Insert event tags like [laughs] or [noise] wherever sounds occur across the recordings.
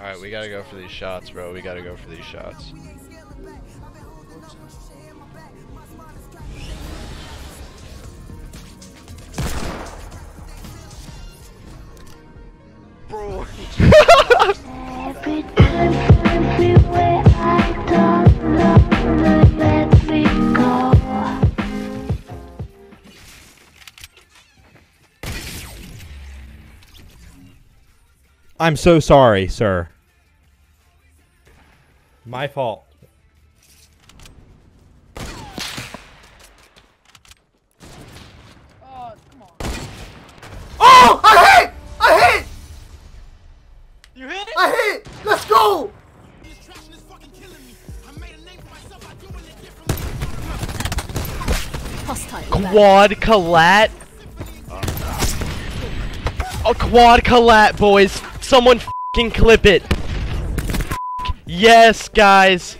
Alright, we gotta go for these shots, bro. We gotta go for these shots. Bro. [laughs] [laughs] I'm so sorry, sir. My fault. Oh, oh! I hit! I hit! You hit it? I hit! Let's go! Quad collat. A quad collat, boys. Someone fucking clip it. Yes, guys.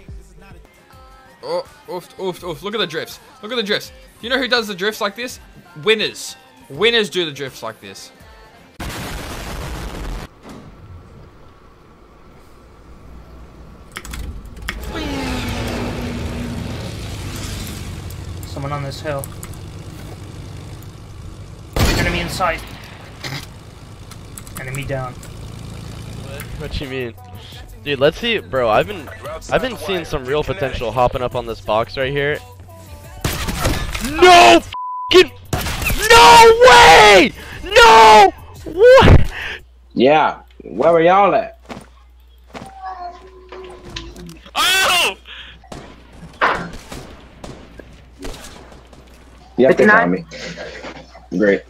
Oh, oof, oof, oof. Look at the drifts. Look at the drifts. You know who does the drifts like this? Winners. Winners do the drifts like this. Someone on this hill. Enemy in sight. Enemy down. What you mean? Dude, let's see, bro. I've been, I've been seeing some real potential hopping up on this box right here. No, fucking, no way, no, what? Yeah, where were y'all at? Oh! Yep, they found me. Great.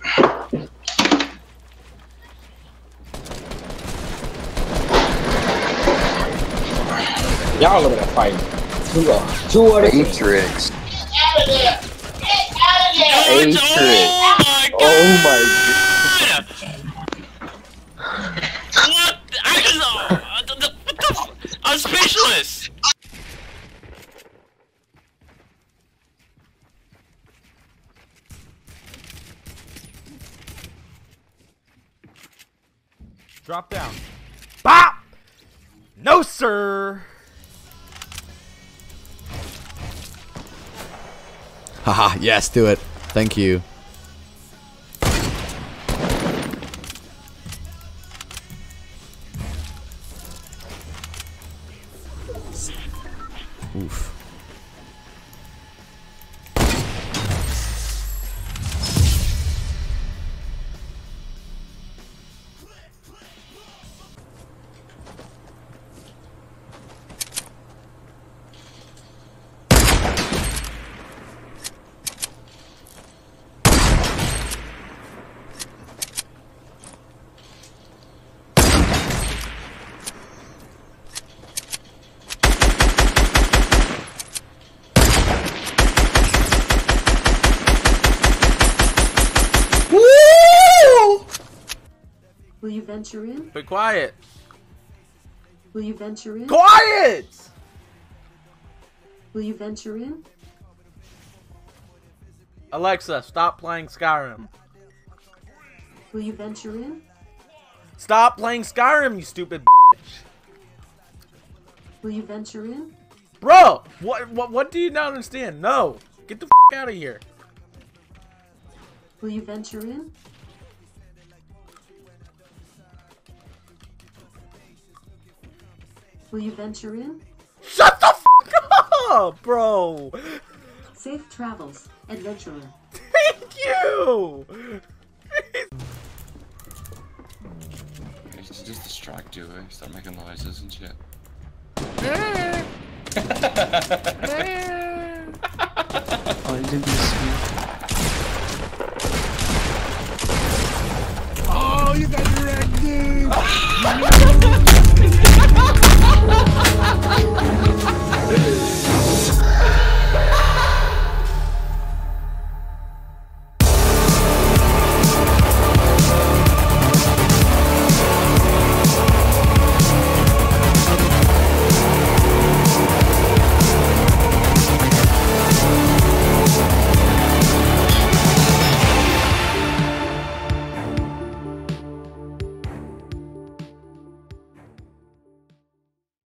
Y'all over there fighting. Two, uh, two of the Atrix. Atrix. Oh my What? I don't know. What the, what the f- I'm speechless. Drop down. Bop! No, sir. Haha, yes, do it. Thank you. Will you venture in? Be quiet. Will you venture in? Quiet! Will you venture in? Alexa, stop playing Skyrim. Will you venture in? Stop playing Skyrim, you stupid bitch. Will you venture in? Bro, what, what, what do you not understand? No. Get the out of here. Will you venture in? Will you venture in? Shut the up, bro. Safe travels, adventurer. Thank you. You should just distract you, eh? Start making noises and shit. [laughs] [laughs] Oh, you got wrecked,